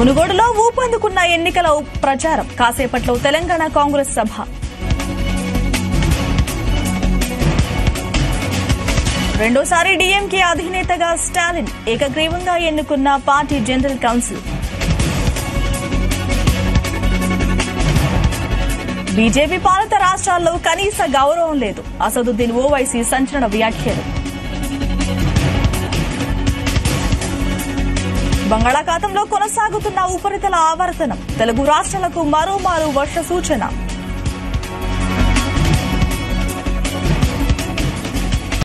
మునుగోడులో ఊపందుకున్న ఎన్నికల ప్రచారం. కాసేపట్లో తెలంగాణ కాంగ్రెస్ సభ. రెండోసారి డీఎంకే అధినేతగా స్టాలిన్ ఏకగ్రీవంగా ఎన్నుకున్న పార్టీ జనరల్ కౌన్సిల్. బీజేపీ పాలిత రాష్ట్రాల్లో కనీస గౌరవం లేదు. అసదుద్దీన్ ఓవైసీ సంచలన వ్యాఖ్యలు. బంగాళాఖాతంలో కొనసాగుతున్న ఉపరితల ఆవర్తనం. తెలుగు రాష్ట్రాలకు మరోమారు వర్ష సూచన.